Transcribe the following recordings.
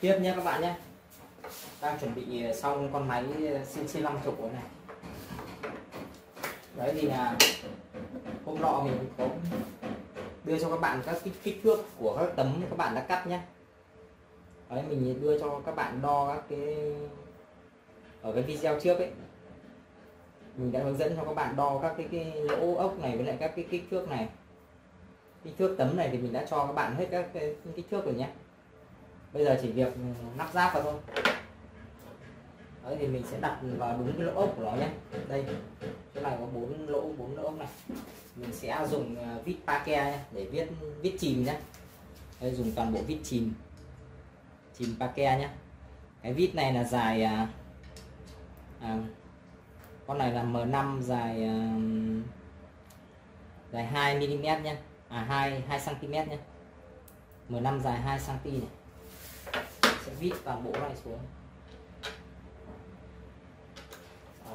tiếp nhé các bạn nhé. Đang chuẩn bị xong con máy CNC 50 chục này. Đấy thì là hôm nọ mình có đưa cho các bạn các kích, kích thước của các tấm các bạn đã cắt nhé. Đấy mình đưa cho các bạn đo các cái ở cái video trước ấy. Mình đã hướng dẫn cho các bạn đo các cái, cái lỗ ốc này với lại các cái kích thước này. Kích thước tấm này thì mình đã cho các bạn hết các cái kích thước rồi nhé bây giờ chỉ việc ừ, lắp ráp vào thôi. Đấy thì mình sẽ đặt vào đúng cái lỗ ốc của nó nhé. Đây chỗ này có bốn lỗ bốn lỗ ốc này. Mình sẽ dùng ờ, vít pa ke để viết viết chìm nhé. Đây dùng toàn bộ vít chìm. Chìm pa ke nhé. Cái vít này là dài à, à, con này là M5 dài à, dài 2 mm nhé. À 2 2 cm nhé. M5 dài 2 cm này vít toàn bộ này xuống.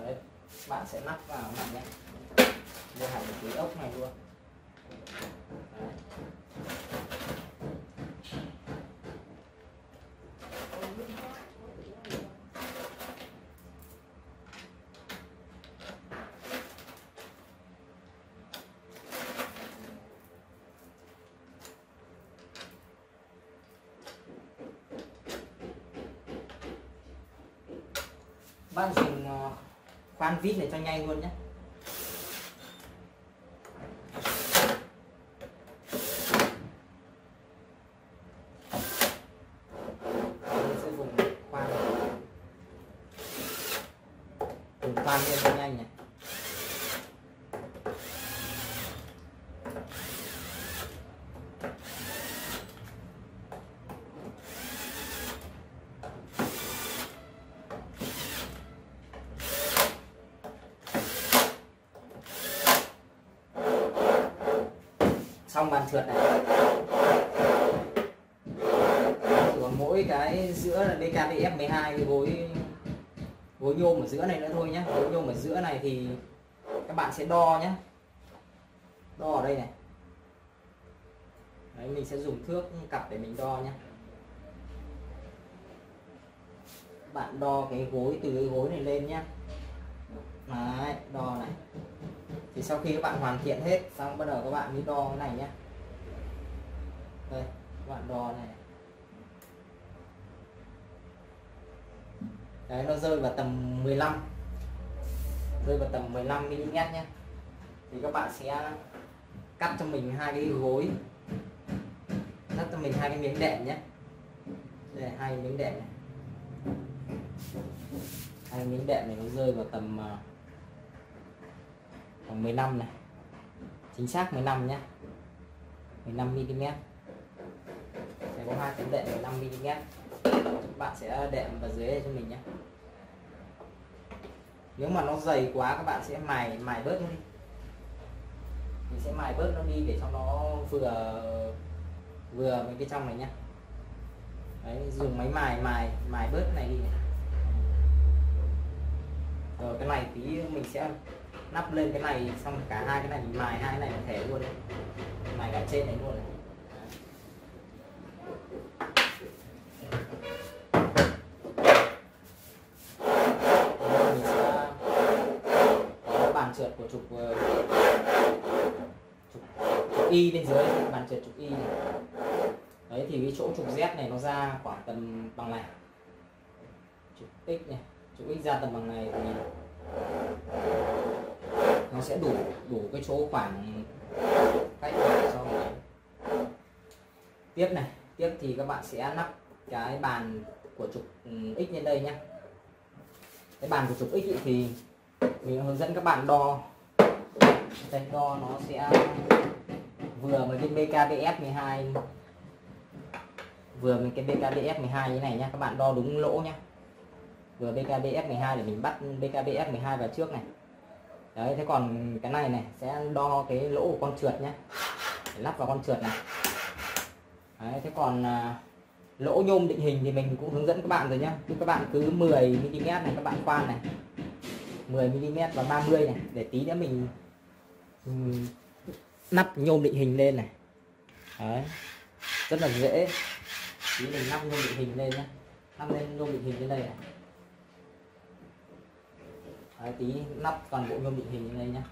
Đấy, bạn sẽ lắp vào bạn nhé. Vô hẳn cái ốc này luôn. Đấy. Bạn dùng ờ, khoan vít này cho nhanh luôn nhé Mình sẽ dùng khoan dùng khoan lên cho nhanh này xong bàn trượt này. Của mỗi cái giữa là BKBF 12 cái gối gối nhôm ở giữa này nữa thôi nhé gối nhôm ở giữa này thì các bạn sẽ đo nhé đo ở đây này. Đấy, mình sẽ dùng thước cặp để mình đo nhé bạn đo cái gối từ cái gối này lên nhé Đấy, này thì sau khi các bạn hoàn thiện hết xong bắt đầu các bạn mới đo cái này nhé. Đây các bạn đo này. Đấy nó rơi vào tầm 15 rơi vào tầm 15 mm nhé. Thì các bạn sẽ cắt cho mình hai cái gối. Cắt cho mình hai cái miếng đệm nhé. Đây hai miếng đệm này. Hai miếng đệm này nó rơi vào tầm uh, khoảng 15 này. Chính xác 15 nhé 15 mm sẽ có hai tấm đệm 15 mm các bạn sẽ đệm vào dưới đây cho mình nhé nếu mà nó dày quá các bạn sẽ mài mài bớt nó đi. Mình sẽ mài bớt nó đi để cho nó vừa vừa với cái trong này nhé Đấy, dùng máy mài mài mài bớt cái này đi này. rồi cái này tí mình sẽ nắp lên cái này xong cả hai cái này mình mài hai cái này mình thể luôn mài cả trên này luôn này. mình sẽ có bàn trượt của trục ờ, trục, trục y bên dưới bàn trượt trục y này. Đấy thì cái chỗ trục z này nó ra khoảng tầm bằng này. Trục x này trục x ra tầm bằng này thì nó sẽ đủ đủ cái chỗ khoảng cách cho mình. Tiếp này, tiếp thì các bạn sẽ lắp cái bàn của trục ừ, x lên đây nhé cái bàn của trục x thì mình hướng dẫn các bạn đo. Đây, đo nó sẽ vừa với cái BKBF 12 vừa với cái BKBF 12 như này nhé các bạn đo đúng lỗ nhé vừa BKBF 12 để mình bắt BKBF 12 vào trước này. Đấy thế còn cái này này sẽ đo cái lỗ của con trượt nhé để lắp vào con trượt này. Đấy thế còn à, lỗ nhôm định hình thì mình cũng hướng dẫn các bạn rồi nhé thì các bạn cứ 10 mm này các bạn khoan này. 10 mm và 30 này để tí nữa mình um, nắp nhôm định hình lên này. Đấy rất là dễ. Tí mình nắp nhôm định hình lên nhé nắp lên nhôm định hình lên đây này đấy, tí lắp toàn bộ gương định hình lên đây nhá,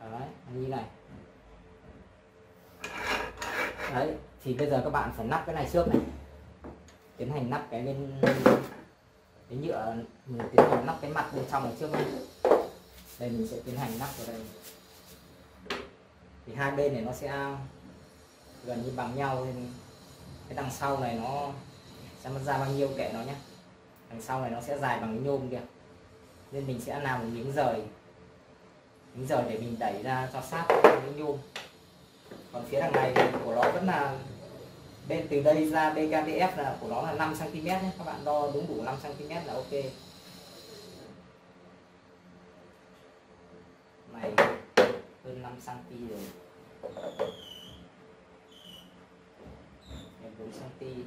đấy như này. Đấy thì bây giờ các bạn phải nắp cái này trước này. Tiến hành nắp cái bên cái nhựa mình tiến hành nắp cái mặt bên trong này trước này đây mình sẽ tiến hành nắp vào đây. Thì hai bên này nó sẽ gần như bằng nhau nên cái đằng sau này nó sẽ mất ra bao nhiêu kệ nó nhé đằng sau này nó sẽ dài bằng cái nhôm kìa nên mình sẽ làm một miếng rời. Miếng rời để mình đẩy ra cho sát cái nhôm. Còn phía đằng này của nó vẫn là bên, từ đây ra BKDF là của nó là 5 cm nhé. Các bạn đo đúng đủ 5 cm là ok. Này, hơn 5 cm rồi. Em 4 cm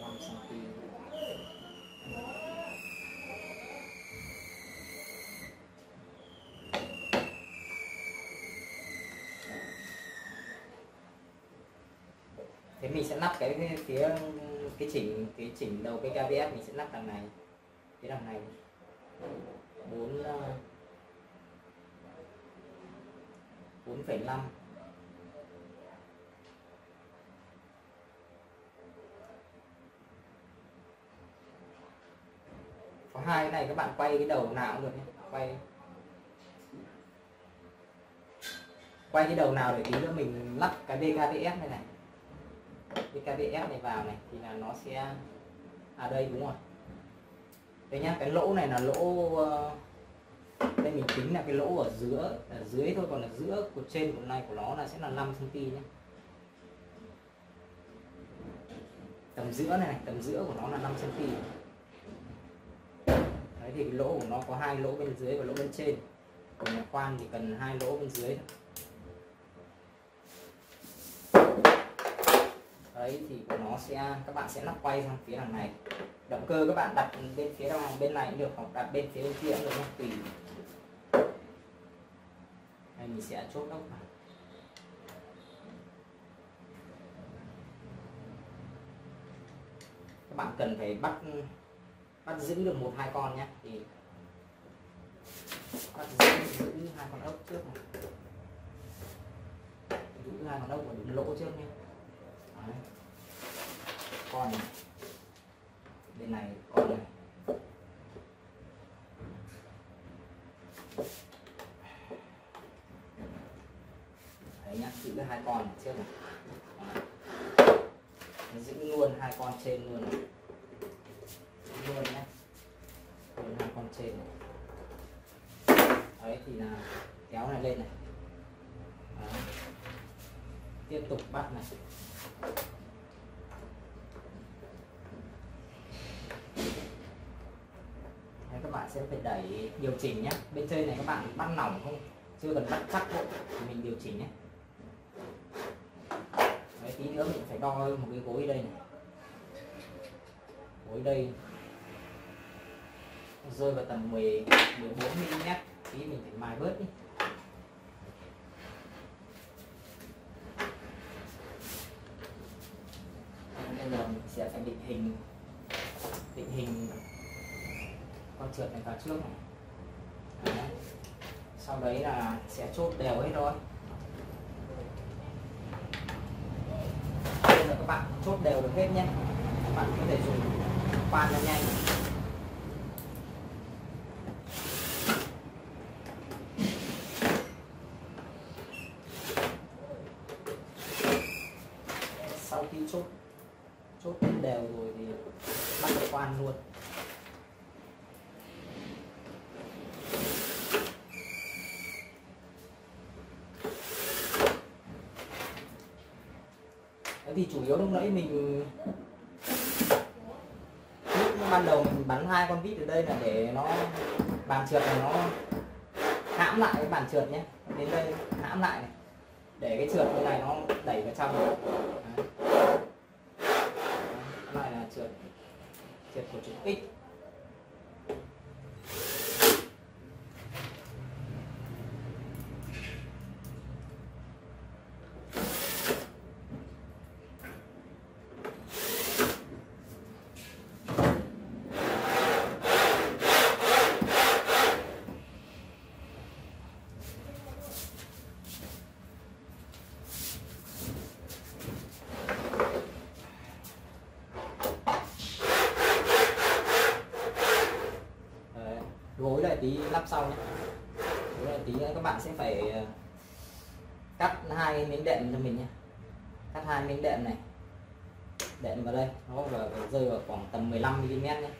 5 cm thế mình sẽ lắp cái phía cái chỉnh cái chỉnh đầu cái KVS mình sẽ lắp đằng này. Cái đằng này. Bốn ờ, bốn phẩy năm. Có hai cái này, các bạn quay cái đầu nào cũng được nhé. Quay. Quay cái đầu nào để tí nữa mình lắp cái BKBS này này cái KBS này vào này thì là nó sẽ à đây đúng rồi. Đây nhá cái lỗ này là lỗ ờ, đây mình tính là cái lỗ ở giữa ở dưới thôi còn là giữa của trên của này của nó là sẽ là 5 cm nhé tầm giữa này, này tầm giữa của nó là 5 cm đấy thì cái lỗ của nó có hai lỗ bên dưới và lỗ bên trên. Còn nhà khoan thì cần hai lỗ bên dưới thôi. Đấy thì của nó sẽ các bạn sẽ lắp quay sang phía đằng này. Động cơ các bạn đặt bên phía đằng bên này cũng được hoặc đặt bên phía bên kia cũng được tùy. Đây mình sẽ chốt ốc vào. Các bạn cần phải bắt bắt giữ được một hai con nhé thì bắt giữ, giữ hai con ốc trước này. Giữ hai con ốc và đúng lỗ trước nhé Đấy. con này. bên này con này đấy nhá, giữ hai con trước này Đấy. giữ luôn hai con trên luôn này. Giữ luôn nhé luôn hai con trên này. đấy, thì là kéo này lên này đấy. tiếp tục bắt này Đấy, các bạn sẽ phải đẩy điều chỉnh nhé. Bên trên này các bạn bắt lỏng không? Chưa cần bắt chắc thôi thì mình điều chỉnh nhé. Đấy, tí nữa mình phải đo một cái gối đây này. Gối đây. Rơi vào tầm 10 14 mm tí mình phải mài bớt đi bây giờ mình sẽ phải định hình định hình con trượt này vào trước này. Đấy. sau đấy là sẽ chốt đều hết thôi. Bây giờ các bạn chốt đều được hết nhé. Các bạn có thể dùng khoan cho nhanh sau khi chốt chốt lên đều rồi thì bắt đầu khoan luôn Thế thì chủ yếu lúc nãy mình lúc ban đầu mình bắn hai con vít ở đây là để nó bàn trượt này nó hãm lại cái bàn trượt nhé. Đến đây hãm lại này. Để cái trượt như này nó đẩy vào trong Đấy. Cái này là trượt trượt của trục x nối lại tí lắp sau nhé. Nối tí nữa các bạn sẽ phải ờ, cắt hai miếng đệm cho mình nhé. Cắt hai miếng đệm này. Đệm vào đây nó vào, vào rơi vào khoảng tầm 15 mm nhé.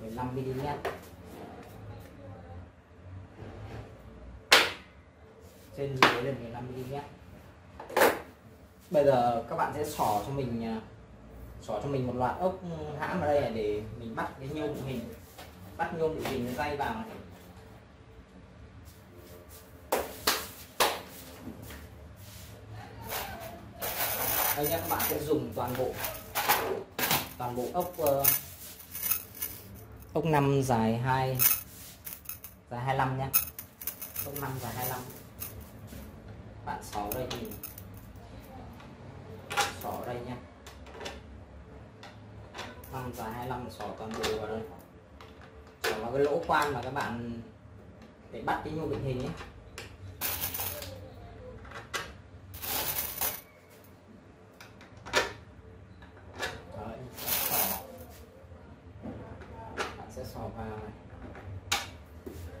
15 mm trên dưới lên 15 mm bây giờ các bạn sẽ xỏ cho mình ờ, xỏ cho mình một loạt ốc hãm ở đây để mình bắt cái nhôm của hình bắt nhôm định hình dây vào. Này. đây nhé các bạn sẽ dùng toàn bộ toàn bộ ốc uh, ốc 5 dài 2 dài 25 nhé ốc 5 dài 25 bạn xỏ đây thì xỏ đây nhé 5 dài 25 xỏ toàn bộ vào đây xỏ cái lỗ khoan mà các bạn để bắt cái nhôm định hình ấy. Đấy, bạn sẽ xỏ vào này.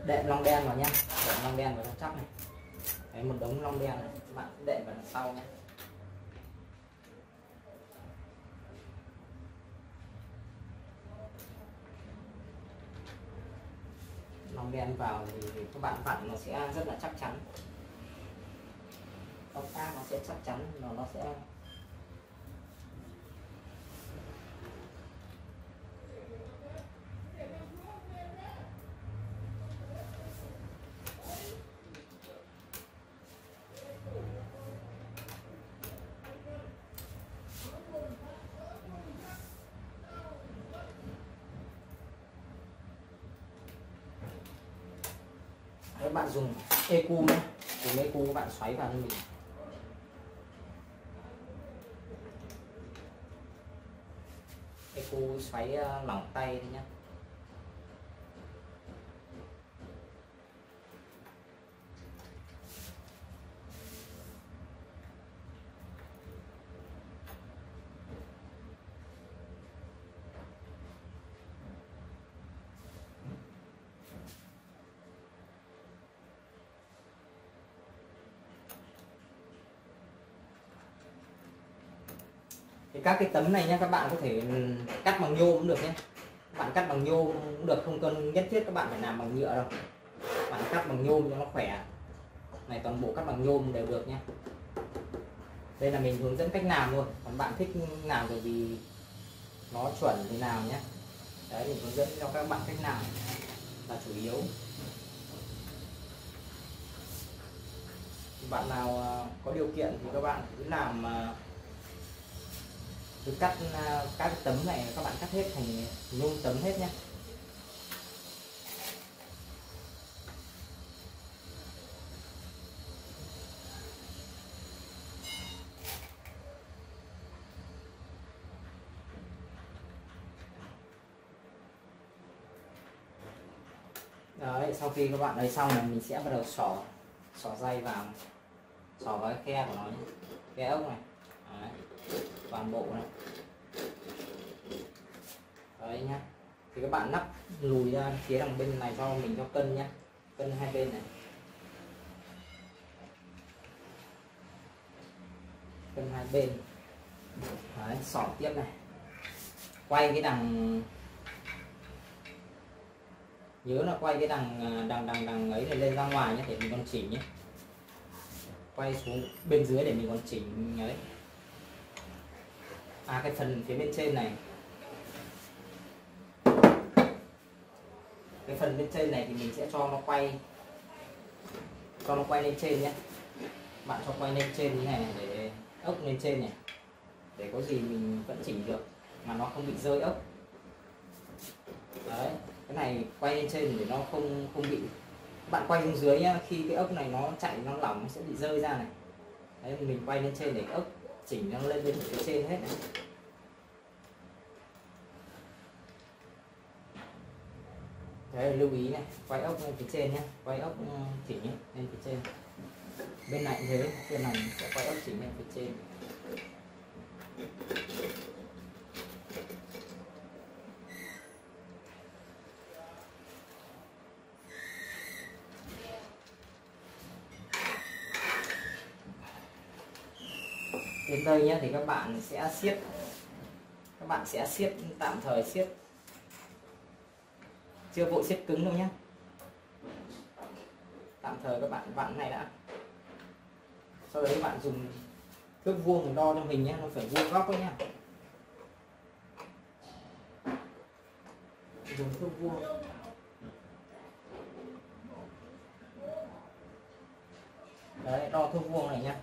Đệm long đen vào nhá. Đệm long đen vào trong chắc này. Đấy, một đống long đen này. Các bạn đệm vào đằng sau nhé đen vào thì các bạn vặn nó sẽ rất là chắc chắn. Ốc ta nó sẽ chắc chắn nó nó sẽ các bạn dùng ecu nhé. Dùng ecu các bạn xoáy vào cho mình. Ecu xoáy ờ, lỏng tay đi nhé. Thì các cái tấm này nha các bạn có thể ừ, cắt bằng nhôm cũng được nhé các bạn cắt bằng nhôm cũng được, không cần nhất thiết các bạn phải làm bằng nhựa đâu. Bạn cắt bằng nhôm cho nó khỏe. Này, toàn bộ cắt bằng nhôm đều được nhé đây là mình hướng dẫn cách làm luôn còn bạn thích làm bởi vì nó chuẩn thì nào nhé đấy, mình hướng dẫn cho các bạn cách làm là chủ yếu. Bạn nào à, có điều kiện thì các bạn cứ làm à, tôi cắt à, các tấm này, các bạn cắt hết thành nhôm tấm hết nhé đấy, sau khi các bạn ấy xong là mình sẽ bắt đầu xỏ xỏ dây vào, xỏ vào cái khe của nó nhé khe ốc này toàn bộ này. Đấy nhá. Thì các bạn nắp lùi ra phía đằng bên này cho mình cho cân nhá, cân hai bên này. Cân hai bên. Đấy, xỏ tiếp này. Quay cái đằng nhớ là quay cái đằng à, đằng đằng đằng ấy để lên ra ngoài nhé để mình còn chỉnh nhé quay xuống bên dưới để mình còn chỉnh ấy à cái phần phía bên trên này. Cái phần bên trên này thì mình sẽ cho nó quay cho nó quay lên trên nhé. Bạn cho quay lên trên như này, này để ốc lên trên này. Để có gì mình vẫn chỉnh được mà nó không bị rơi ốc. Đấy cái này quay lên trên để nó không không bị bạn quay xuống dưới nhá khi cái ốc này nó chạy nó lỏng nó sẽ bị rơi ra này. Đấy mình quay lên trên để ốc chỉnh nó lên bên phía trên hết này. đấy, lưu ý này, quay ốc lên phía trên nhé quay ốc ừ, chỉnh nhé. lên phía trên bên này thế, bên này sẽ quay ốc chỉnh lên phía trên đến đây nhé thì các bạn sẽ siết, các bạn sẽ siết tạm thời siết chưa vội siết cứng đâu nhé tạm thời các bạn vặn này đã. Sau đấy các bạn dùng thước vuông đo cho mình nhé nó phải vuông góc đấy nhá. Dùng thước vuông. Đấy đo thước vuông này nhá.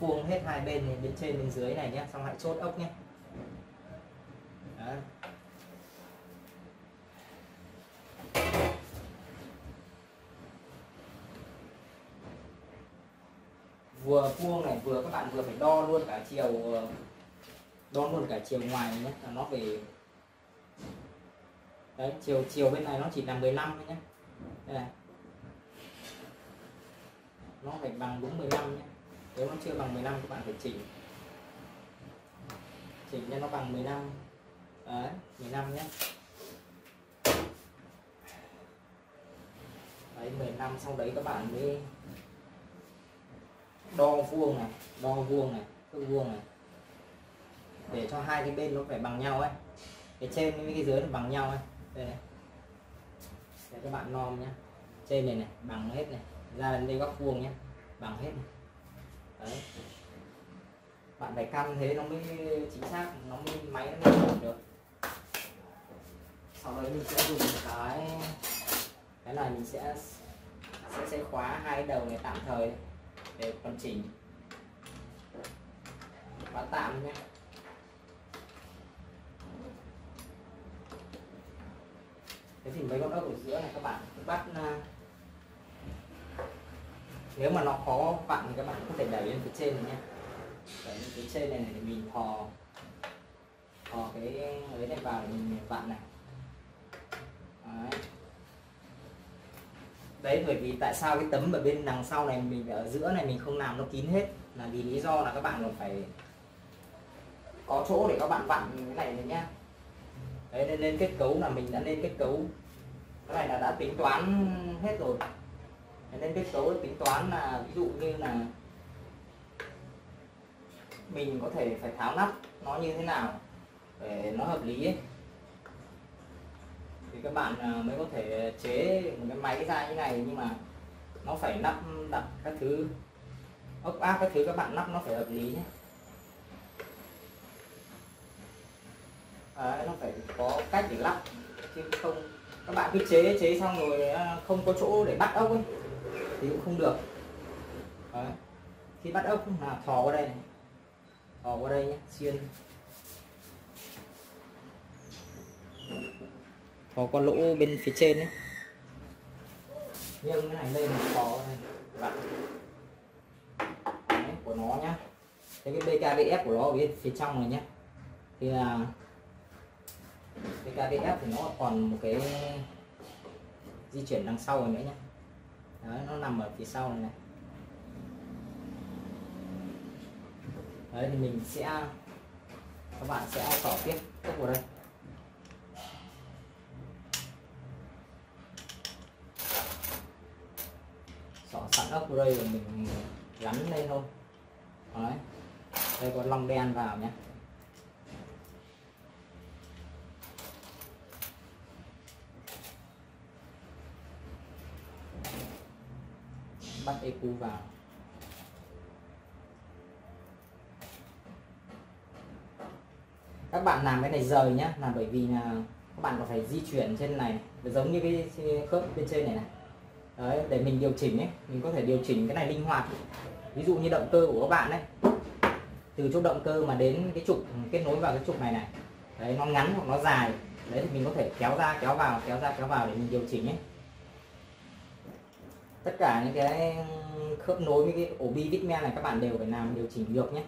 Vuông hết hai bên này, bên trên bên dưới này nhé xong hãy chốt ốc nhé đấy. vừa vuông này vừa các bạn vừa phải đo luôn cả chiều ờ, đo luôn cả chiều ngoài nhé, là nó về đấy, chiều chiều bên này nó chỉ là 15 thôi nhé. Đây này. Nó phải bằng đúng 15 nhé. Nếu nó chưa bằng 15 các bạn phải chỉnh. Chỉnh cho nó bằng 15 đấy 15 nhé. Đấy 15 sau đấy các bạn mới đo vuông này, đo vuông này thước vuông này. Để cho hai cái bên nó phải bằng nhau ấy. Cái trên với cái dưới nó bằng nhau ấy. Đây này. Để các bạn nom nhé trên này này, bằng hết này. Ra đến đây góc vuông nhé bằng hết này. đấy. Bạn phải căn thế nó mới chính xác, nó mới máy nó mới được. Sau đấy mình sẽ dùng cái cái này mình sẽ sẽ sẽ khóa hai đầu này tạm thời để phần chỉnh. Khóa tạm nhé thế thì mấy con ốc ở giữa này các bạn bắt à, nếu mà nó khó vặn thì các bạn có thể đẩy lên phía trên này nhé đẩy lên phía trên này, này để mình thò thò cái ấy này vào để mình vặn này đấy đấy, bởi vì tại sao cái tấm ở bên đằng sau này mình ở giữa này mình không làm nó kín hết? Là vì lý do là các bạn còn phải có chỗ để các bạn vặn cái này này nhá. Đấy, nên lên kết cấu là mình đã lên kết cấu. Cái này là đã tính toán hết rồi. Nên kết cấu, tính toán là ví dụ như là mình có thể phải tháo nắp nó như thế nào để nó hợp lý ấy thì các bạn à, mới có thể chế một cái máy ra như này nhưng mà nó phải nắp đặt các thứ ốc áp các thứ các bạn nắp nó phải hợp lý nhé. Đấy, nó phải có cách để lắp chứ không các bạn cứ chế chế xong rồi à, không có chỗ để bắt ốc ấy thì cũng không được. Đấy. khi bắt ốc là thò qua đây này thò qua đây nhé xuyên có con lỗ bên phía trên đấy nhưng cái này lên có này. Đấy, của nó nhá. Cái BKBF của nó ở bên phía trong này nhé thì là BKBF thì nó còn một cái di chuyển đằng sau nữa nhé Đấy, nó nằm ở phía sau này, này. Đấy thì mình sẽ các bạn sẽ xỏ tiếp. Tiếp vào đây. Upgrade ốc đây rồi mình gắn lên thôi. Đấy. Đây có lông đen vào nhé. Bắt EQ vào. Các bạn làm cái này rời nhé, là bởi vì là các bạn có phải di chuyển trên này. Giống như cái khớp bên trên này này đấy, để mình điều chỉnh ấy, mình có thể điều chỉnh cái này linh hoạt. Ví dụ như động cơ của các bạn đấy từ chỗ động cơ mà đến cái trục, kết nối vào cái trục này này. Đấy, nó ngắn hoặc nó dài. Đấy, thì mình có thể kéo ra, kéo vào, kéo ra, kéo vào để mình điều chỉnh ấy. Tất cả những cái khớp nối với cái ổ bi vít me này các bạn đều phải làm điều chỉnh được nhé.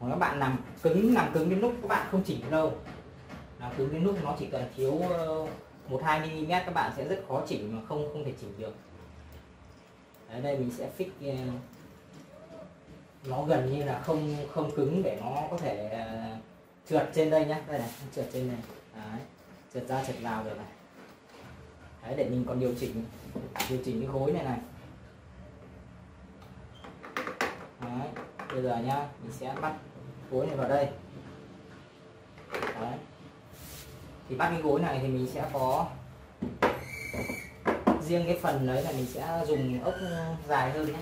Còn các bạn làm cứng làm cứng đến lúc các bạn không chỉnh đâu. Làm cứng đến lúc nó chỉ cần thiếu ờ, ờ, một hai mm các bạn sẽ rất khó chỉnh mà không không thể chỉnh được ở đây mình sẽ fix ờ, nó gần như là không không cứng để nó có thể ờ, trượt trên đây nhé đây này trượt trên này Đấy. trượt ra trượt vào được này Đấy, để mình còn điều chỉnh điều chỉnh cái khối này này Đấy. bây giờ nhá mình sẽ bắt khối này vào đây Đấy thì bắt cái gối này thì mình sẽ có riêng cái phần đấy là mình sẽ dùng ốc dài hơn nhé.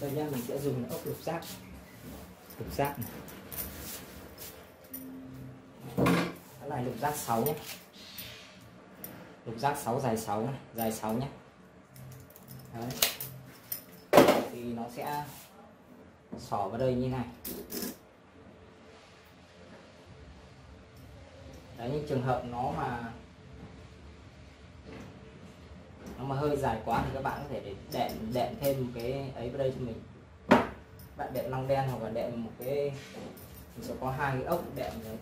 Đây nha mình sẽ dùng ốc lục giác lục giác này. Cái này lục giác 6 nhé. Lục giác 6 dài 6 này, dài 6 nhé. Đấy. thì nó sẽ xỏ vào đây như này. Đấy, những trường hợp nó mà nó mà hơi dài quá thì các bạn có thể để đệm đệm thêm một cái ấy vào đây cho mình. Bạn đệm long đen hoặc là đệm một cái, mình sẽ có hai cái ốc đệm đấy.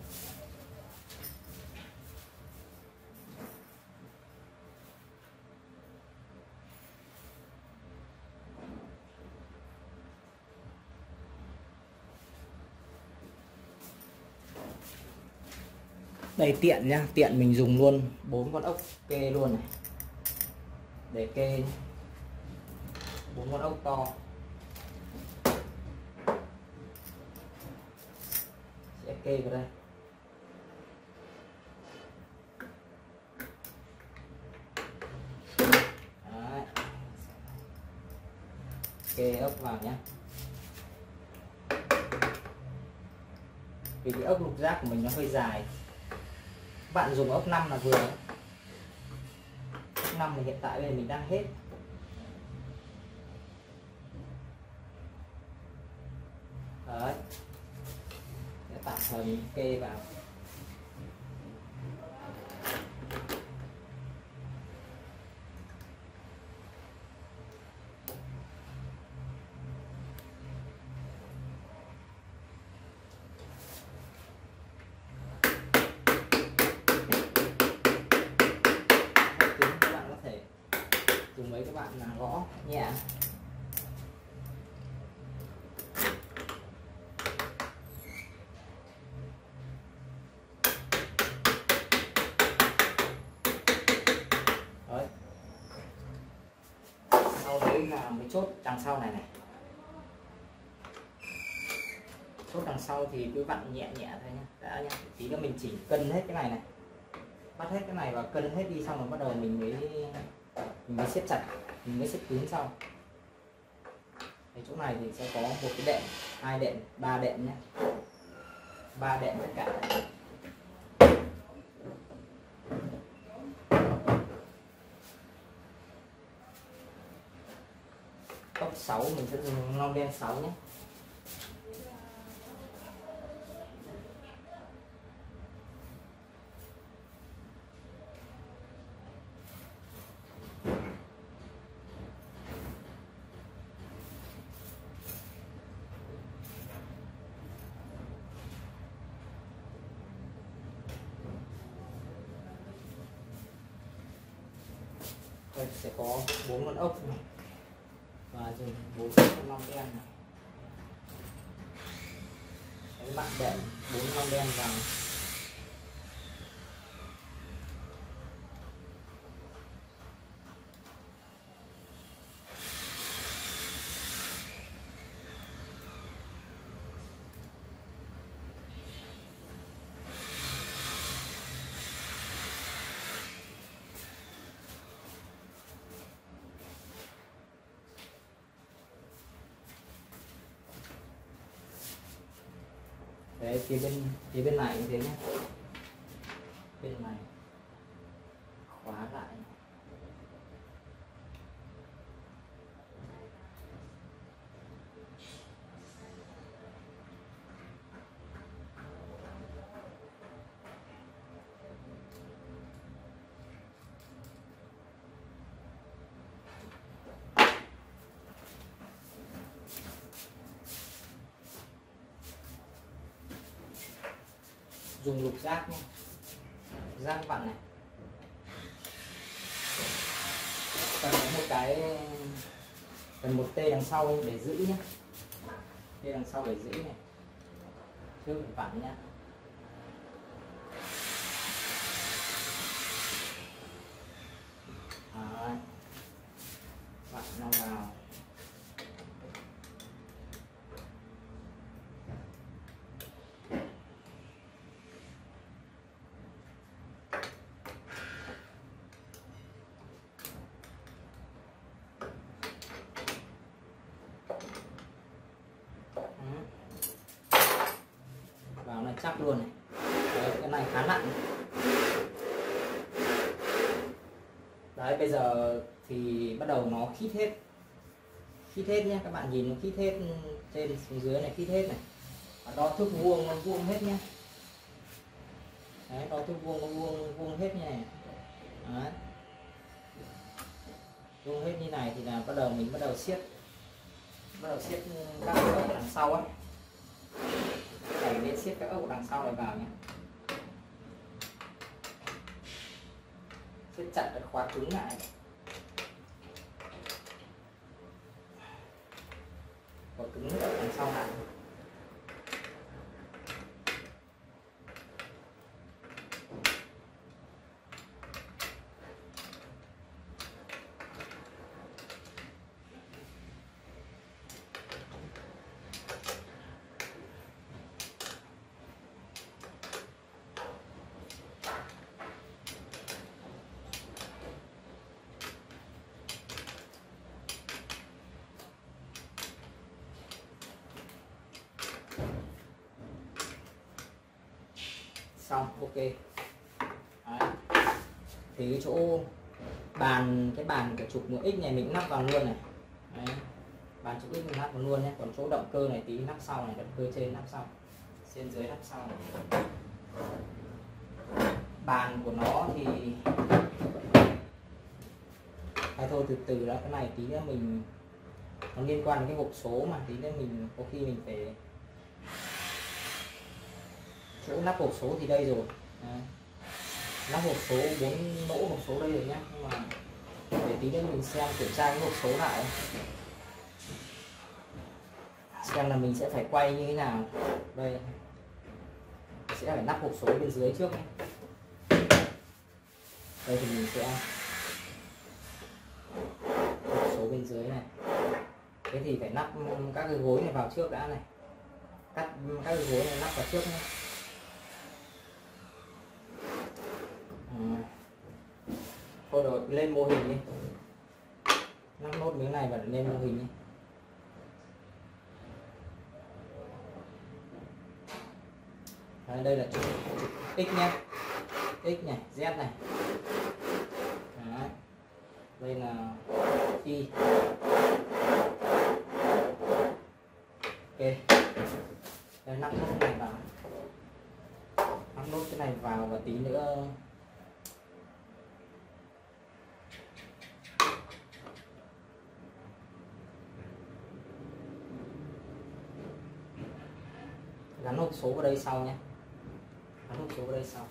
Đây, tiện nhá. Tiện mình dùng luôn. Bốn con ốc kê luôn này. Để kê bốn con ốc to. Sẽ kê vào đây. Đấy. kê ốc vào nhé vì cái ốc lục giác của mình nó hơi dài bạn dùng ốc 5 là vừa. Ốc 5 thì hiện tại bây giờ mình đang hết. Đấy. Để tạm thời mình kê vào hơi cứng các bạn có thể dùng mấy các bạn là yeah đấy. Sau đấy là mới chốt đằng sau này này. Chốt đằng sau thì cứ vặn nhẹ nhẹ thôi nhá. Đã nhá. Tí nữa mình chỉ cân hết cái này này. Bắt hết cái này và cân hết đi xong rồi bắt đầu mình mới mình mới siết chặt mình mới xếp tuyến sau. Cái chỗ này thì sẽ có một cái đệm, hai đệm, ba đệm nhé. Ba đệm tất cả. Cấp 6 mình sẽ dùng long đen 6 nhé đây sẽ có bốn con ốc này và dùng bốn con long đen này Đấy, bạn bè bốn con đen vào đấy phía bên phía bên này như thế nhé bên này khóa lại dùng lục giác nhé giác vặn này. Cần một cái, cần một tê đằng sau để giữ nhé tê đằng sau để giữ này. Trước phải phẳng Đấy. vặn nó vào vào này chắc luôn này. Đấy, cái này khá nặng. Đấy bây giờ thì bắt đầu nó khít hết. Khít hết nhé các bạn nhìn nó khít hết trên xuống dưới này khít hết này. Đo thước vuông nó vuông hết nhé. Đấy đo thước vuông nó vuông vuông hết nha đấy. Vuông hết như này thì là bắt đầu mình bắt đầu siết. Bắt đầu siết các lớp đằng sau á đẩy lên siết các ốc đằng sau này vào nhé. Siết chặt cái khóa cứng lại. Khóa cứng ở đằng sau này xong, ok Đấy. thì cái chỗ bàn, cái bàn của trục mũi x này mình lắp vào luôn này Đấy. bàn trục x mình lắp vào luôn nhé còn chỗ động cơ này tí lắp sau này, động cơ trên lắp sau trên dưới lắp sau này. bàn của nó thì hay thôi, từ từ đó, cái này tí nữa mình nó liên quan đến cái hộp số mà, tí nữa mình có khi mình phải chỗ lắp hộp số thì đây rồi. Đấy. hộp số bốn mẫu hộp số đây rồi nhé. nhưng mà để tí nữa mình xem kiểm tra cái hộp số lại. Xem là mình sẽ phải quay như thế nào. Đây. Sẽ phải lắp hộp số bên dưới trước nhé. đây thì mình sẽ hộp số bên dưới này. Thế thì phải lắp các cái gối này vào trước đã này. Cắt các cái gối này lắp vào trước nhé thôi rồi lên mô hình đi. Lắp nốt miếng này và lên mô hình đi. Đấy, đây là trục, x nhé. X này z này. Đấy. đây là y. Ok. Đây lắp nốt này vào. Lắp nốt cái này vào và tí nữa gắn hộp số vào đây sau nhé. Gắn hộp số vào đây sau.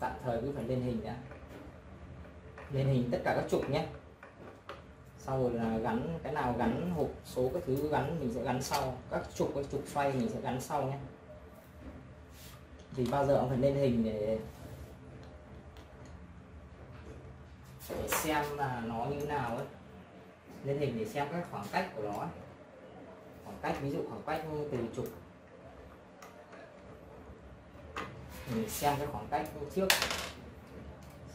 Tạm thời cứ phải lên hình đã. Lên hình tất cả các trục nhé. Sau rồi là gắn cái nào gắn hộp số các thứ gắn mình sẽ gắn sau. Các trục các trục xoay mình sẽ gắn sau nhé. Thì bao giờ cũng phải lên hình để để xem là nó như nào ấy. Lên hình để xem các khoảng cách của nó ấy. khoảng cách, ví dụ khoảng cách từ trục. Mình xem cái khoảng cách trước.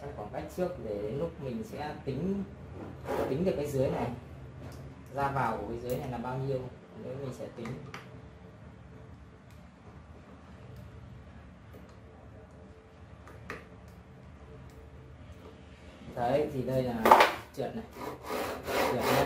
Xem khoảng cách trước để đến lúc mình sẽ tính tính được cái dưới này. Ra vào của cái dưới này là bao nhiêu? Nếu mình sẽ tính. Đấy thì đây là trượt này. Trượt nhá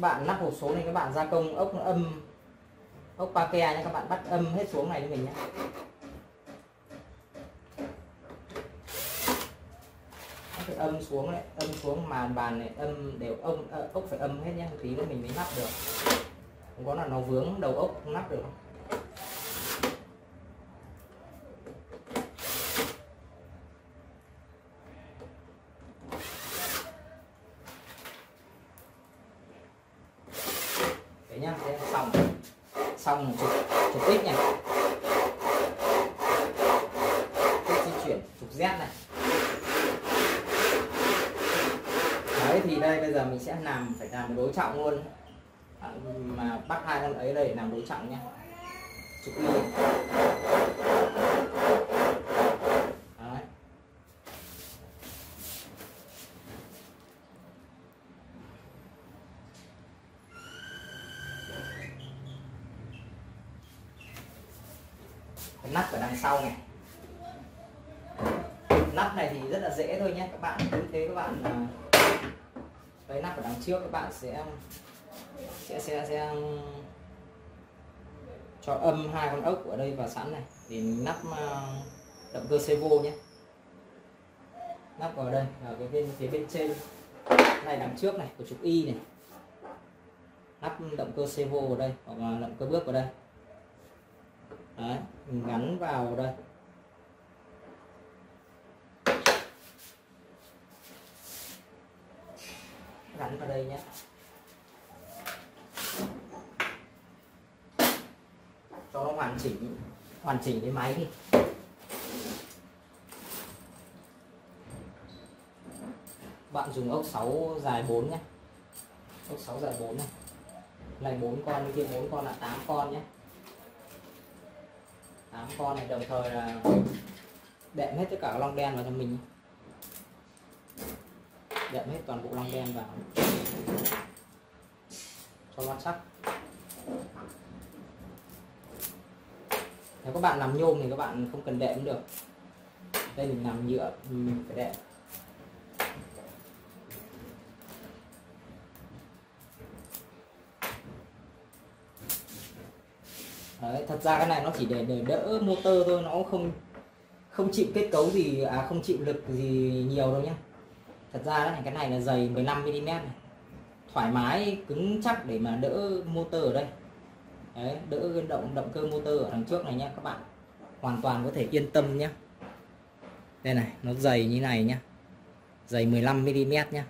bạn lắp hộp số này các bạn gia công ốc nó âm, ốc pa ke nha, các bạn bắt âm hết xuống này cho mình nhé. Phải âm xuống đấy âm xuống mà bàn này, âm đều, âm ờ, ốc phải âm hết nhé, tí nữa mình mới lắp được. Không có là nó vướng đầu ốc, không lắp được. không nhá thế xong xong chụp chụp x này x di chuyển chụp z này đấy thì đây bây giờ mình sẽ làm phải làm đối trọng luôn à, mà bắt hai con ấy đây làm đối trọng nhé chụp y đấy cái nắp ở đằng sau này. Nắp này thì rất là dễ thôi nhé các bạn. Cứ thế các bạn à, lấy nắp ở đằng trước các bạn sẽ sẽ sẽ sẽ um, cho âm hai con ốc ở đây vào sẵn này. Thì nắp à, động cơ servo nhé. Nắp vào đây ở cái bên phía bên trên. Này đằng trước này của trục y này. Nắp động cơ servo vào đây hoặc là động cơ bước vào đây. Đấy, mình gắn vào đây. Gắn vào đây nhé. Cho nó hoàn chỉnh hoàn chỉnh cái máy đi. Bạn dùng ốc 6 dài 4 nhé. Ốc 6 dài 4 này. Này 4 con, kia 4 con là 8 con nhé. 8 con này đồng thời là đệm hết tất cả long đen vào cho mình. Đệm hết toàn bộ long đen vào. Cho nó sắc nếu các bạn làm nhôm thì các bạn không cần đệm cũng được. Đây mình làm nhựa, mình phải đệm. Đấy, thật ra cái này nó chỉ để, để đỡ motor thôi nó không không chịu kết cấu gì à không chịu lực gì nhiều đâu nhá. Thật ra cái này cái này là dày 15 mm này. thoải mái cứng chắc để mà đỡ motor ở đây. Đấy, đỡ động động cơ motor ở đằng trước này nhé các bạn. Hoàn toàn có thể yên tâm nhé đây này nó dày như này nhá. Dày 15 mm nhá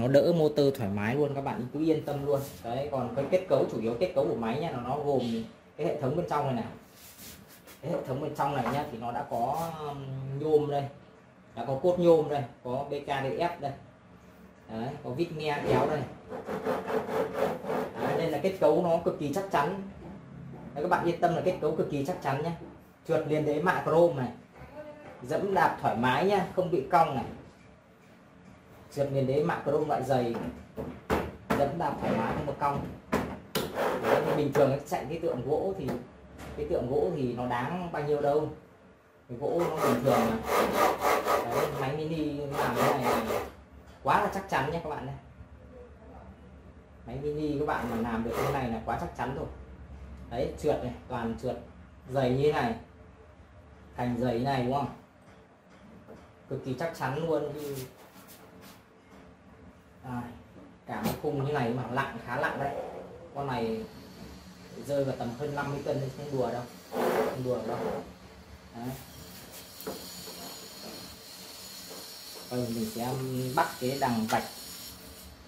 nó đỡ motor thoải mái luôn các bạn cứ yên tâm luôn. Đấy còn cái kết cấu chủ yếu kết cấu của máy nha nó gồm cái hệ thống bên trong này này. Cái hệ thống bên trong này nhá thì nó đã có um, nhôm đây đã có cốt nhôm đây có BKDF đây. Đấy, có vít nghe kéo đây. Đấy, nên là kết cấu nó cực kỳ chắc chắn. Đấy, các bạn yên tâm là kết cấu cực kỳ chắc chắn nhé trượt liền đế mạ chrome này. Dẫm đạp thoải mái nhá không bị cong này trượt miền đế mạ chrome loại dày dẫm đạp thoải mái không có cong. Đấy, bình thường chạy cái tượng gỗ thì cái tượng gỗ thì nó đáng bao nhiêu đâu. Cái gỗ nó bình thường. Mà đấy, máy mini làm cái này quá là chắc chắn nhé các bạn này máy mini các bạn mà làm được cái này là quá chắc chắn rồi. Đấy trượt này toàn trượt. Dày như thế này. Thành dày như này đúng không? Cực kỳ chắc chắn luôn. như à, cả một khung như này mà lặng khá lặng đấy. Con này rơi vào tầm hơn 50 cân không đùa đâu không đùa đâu. Đấy. Rồi mình sẽ bắt cái đằng vạch.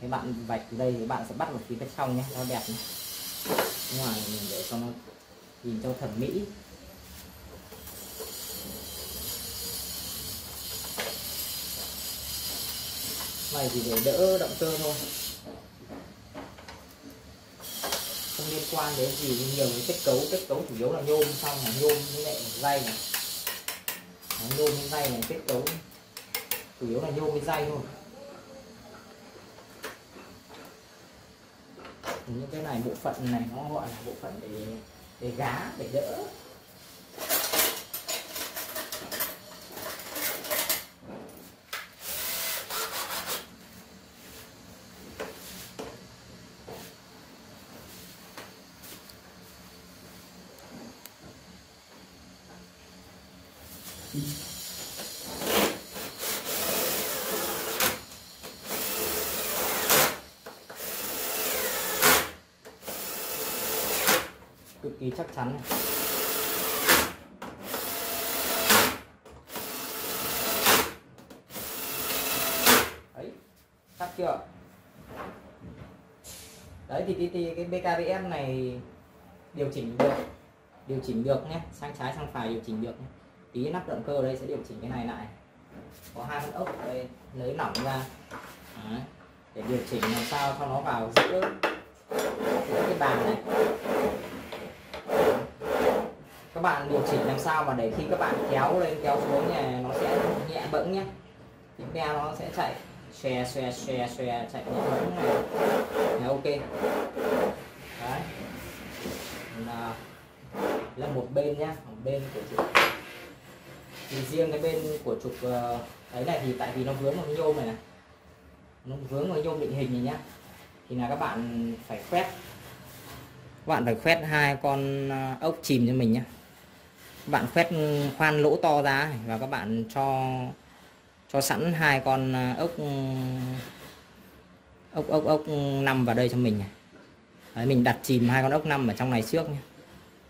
Cái bạn vạch đây thì bạn sẽ bắt vào phía bên trong nhé nó đẹp nhé. Ngoài mình để cho nó nhìn cho thẩm mỹ. Này thì để đỡ động cơ thôi. Không liên quan đến gì nhiều cái kết cấu kết cấu chủ yếu là nhôm, xong là nhôm với lại dây này. Nhôm với dây này kết cấu chủ yếu là nhôm với dây thôi. Những cái này bộ phận này nó gọi là bộ phận để để gá, để đỡ cực kỳ chắc chắn này đấy chắc chưa đấy thì, thì, thì cái BKBM này điều chỉnh được điều chỉnh được nhé sang trái sang phải điều chỉnh được nhé. tí nắp động cơ ở đây sẽ điều chỉnh cái này lại có hai con ốc ở đây lấy lỏng ra đấy. để điều chỉnh làm sao cho nó vào giữa giữa cái bàn này các bạn điều chỉnh làm sao mà để khi các bạn kéo lên kéo xuống nhà nó sẽ nhẹ bẫng nhé thì xe nó sẽ chạy xòe xòe xòe xòe chạy nhẹ bẫng này. Đấy, ok. Đấy. Là là một bên nhá một bên của trục thì riêng cái bên của trục ờ, ấy này thì tại vì nó vướng vào cái nhôm này này. Nó vướng vào nhôm định hình này nhá. Thì là các bạn phải khoét các bạn phải khoét hai con ờ, ốc chìm cho mình nhé các bạn khoét khoan lỗ to ra và các bạn cho cho sẵn hai con à, ốc ốc ốc ốc năm vào đây cho mình này. Đấy, mình đặt chìm hai con ốc năm ở trong này trước nhé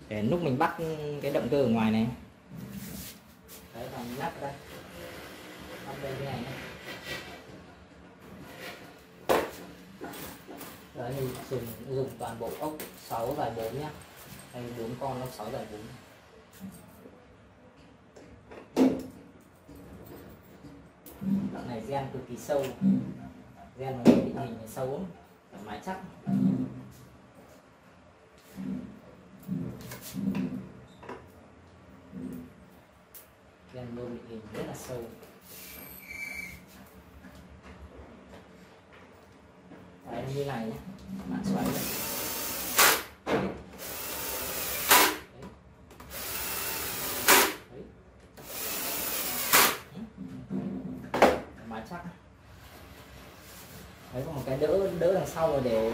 để lúc mình bắt cái động cơ ở ngoài này. Đấy còn nắp đây. Nắp đây cái này nhé. đấy mình dùng dùng toàn bộ ốc 6 dài 4 nhé hay 4 con ốc 6 dài 4 đoạn này gen cực kỳ sâu. Gen nó định hình sâu lắm thoải mái chắc. Gen nhôm định hình rất là sâu. Đấy, như này nhé bạn xoáy này. Đấy. Đấy. Thoải mái chắc đấy có một cái đỡ đỡ đằng sau rồi để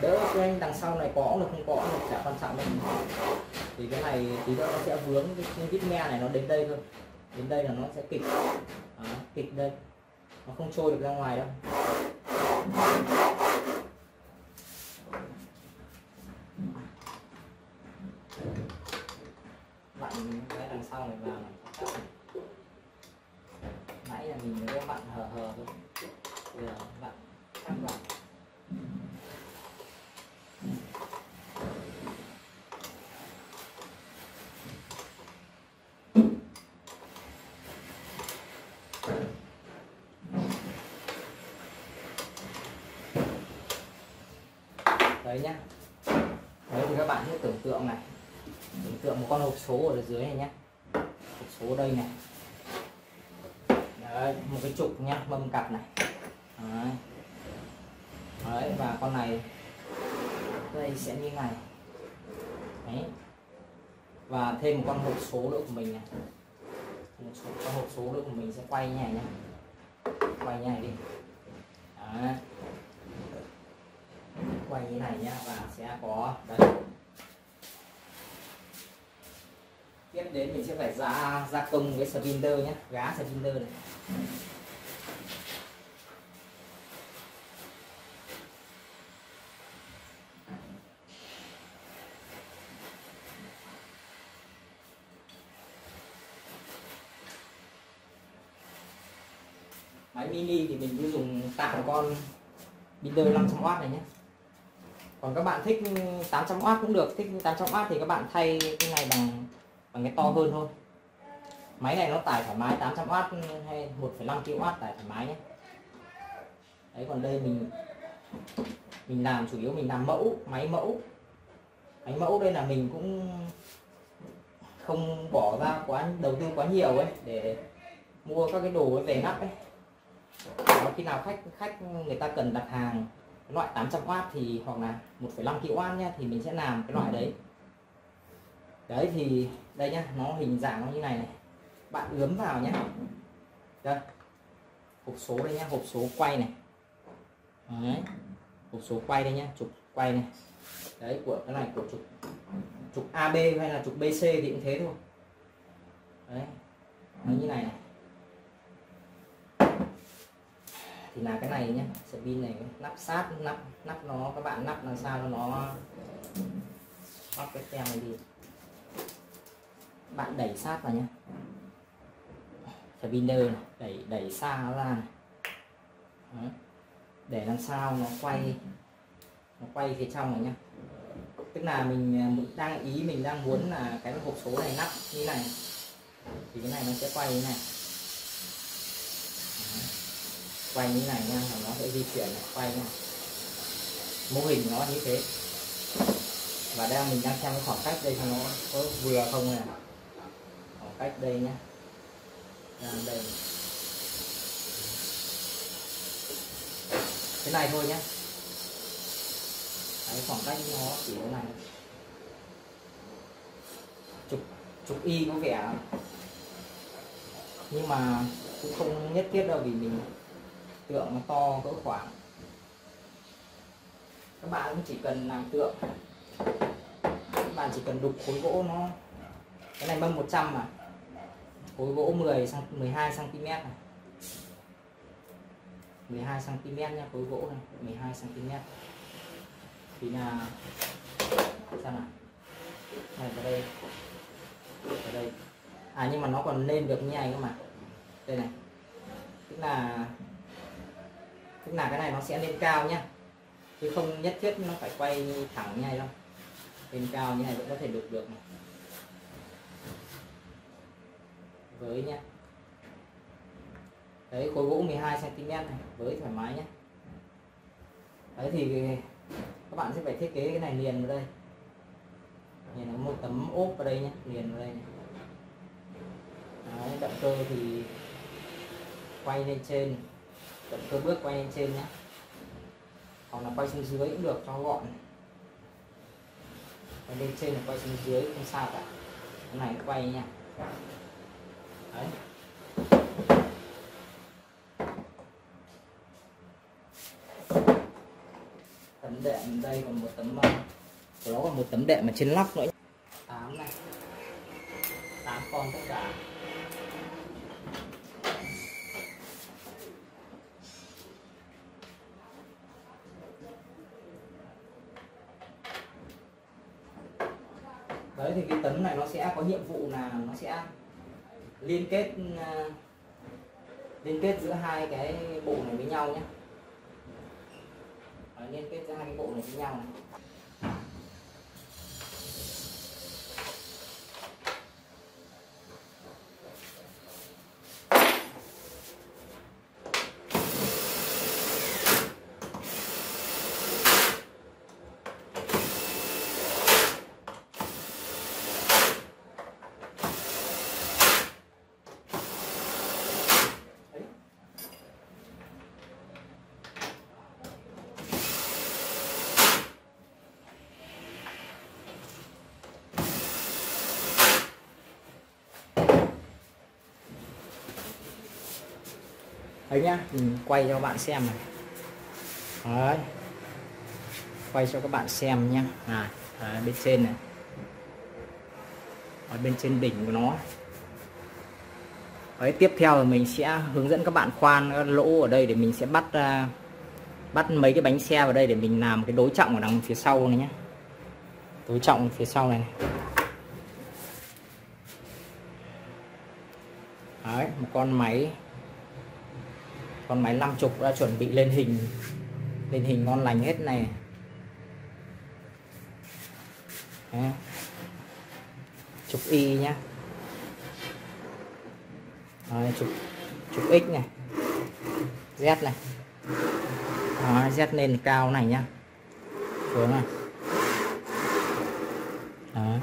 đỡ quanh đằng sau này có được không có được chả quan trọng đâu. Thì cái này tí nữa nó sẽ vướng cái, vít me này nó đến đây thôi. Đến đây là nó sẽ kịch. Đó, kịch đây. Nó không trôi được ra ngoài đâu bạn cái đằng sau này vào này nãy là mình mới bạn hờ hờ thôi bây giờ bạn chắc vào đấy nhá. Đấy thì các bạn cứ tưởng tượng này. Tưởng tượng một con hộp số ở dưới này nhá. Hộp số đây này. Đấy một cái trục nhá mâm cặp này. Đấy. đấy và con này đây sẽ như này. Đấy. Và thêm một con hộp số nữa của mình này. Một số, con hộp số nữa của mình sẽ quay như này nhá. Quay như này đi. Đấy quay như này nhá và sẽ có, đây. Tiếp đến mình sẽ phải gia gia công cái spinner nhé, gá spinner này. Máy mini thì mình cứ dùng tạm con binder 500W này nhé còn các bạn thích 800W cũng được thích 800W thì các bạn thay cái này bằng bằng cái to hơn thôi. Máy này nó tải thoải mái 800W hay 1,5 kW tải thoải mái nhé. Đấy còn đây mình mình làm chủ yếu mình làm mẫu máy mẫu. Máy mẫu đây là mình cũng không bỏ ra quá đầu tư quá nhiều ấy để mua các cái đồ về lắp ấy. Đó, khi nào khách khách người ta cần đặt hàng loại 800W thì hoặc là 1,5 kW nhá thì mình sẽ làm cái loại đấy. Đấy thì đây nhá nó hình dạng nó như này này. Bạn ướm vào nhé đây. Hộp số đây nhá hộp số quay này. Đấy. hộp số quay đây nhá trục quay này. Đấy của cái này của trục trục AB hay là trục BC thì cũng thế thôi. Đấy. Nó như này này thì là cái này nhé sợi pin này, nắp sát, nắp nắp nó, các bạn nắp làm sao cho nó bóc cái tem này đi. Bạn đẩy sát vào nhé sợi pin đơn này, đẩy đẩy xa nó ra này. Đấy. để làm sao nó quay nó quay phía trong này nhá. Tức là mình à, đang, ý mình đang muốn là cái hộp số này nắp như này. Thì cái này nó sẽ quay như này Đấy quay như này nha là nó sẽ di chuyển này, quay nha. Mô hình nó như thế. Và đang mình đang xem cái khoảng cách đây cho nó có vừa không nè. Khoảng cách đây nhé đang đây. Cái này thôi nhé Đấy, khoảng cách nó chỉ thế này. Chụp chụp y có vẻ. Nhưng mà cũng không nhất thiết đâu vì mình tượng nó to cỡ khoảng. Các bạn cũng chỉ cần làm tượng. Các bạn chỉ cần đục khối gỗ nó. Cái này mâm 100 mà. Khối gỗ 10 12 cm này. 12 cm nha khối gỗ này. 12 cm. Thì là sao nào. Này, vào đây. Vào đây. À nhưng mà nó còn lên được như này cơ mà. Đây này. Tức là tức là cái này nó sẽ lên cao nhá. Chứ không nhất thiết nó phải quay thẳng như này đâu. Lên cao như này vẫn có thể được được này với nhá. Đấy khối gỗ 12 cm này với thoải mái nhé đấy thì các bạn sẽ phải thiết kế cái này liền vào đây. Nhìn nó một tấm ốp vào đây nhé liền vào đây này. Đấy, động cơ thì quay lên trên động cơ bước quay lên trên nhé hoặc là quay xuống dưới cũng được, cho gọn quay lên trên là quay xuống dưới, không sao cả. Cái này quay nha. Đấy. Tấm đệm đây còn một tấm của nó còn một tấm đệm ở trên lóc nữa tám này. Tám con tất cả đấy thì cái tấm này nó sẽ có nhiệm vụ là nó sẽ liên kết à, liên kết giữa hai cái bộ này với nhau nhé liên kết giữa hai cái bộ này với nhau này. Đấy nhá mình quay cho các bạn xem này. Đấy. Quay cho các bạn xem nhá. À, à bên trên này. Ở bên trên đỉnh của nó. Đấy tiếp theo là mình sẽ hướng dẫn các bạn khoan các lỗ ở đây để mình sẽ bắt uh, bắt mấy cái bánh xe vào đây để mình làm cái đối trọng ở đằng phía sau này nhé đối trọng phía sau này, này. Đấy, một con máy con máy 50 đã chuẩn bị lên hình lên hình ngon lành hết này. Đấy. chục y nhá. Đấy, chục chục x này. Z này. Đó, z lên cao này nhá. Xuống này. Đó.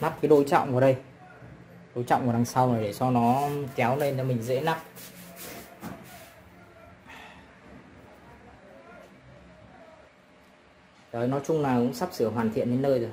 lắp cái đôi trọng vào đây chú trọng vào đằng sau này để cho nó kéo lên cho mình dễ lắp. Đấy, nói chung là cũng sắp sửa hoàn thiện đến nơi rồi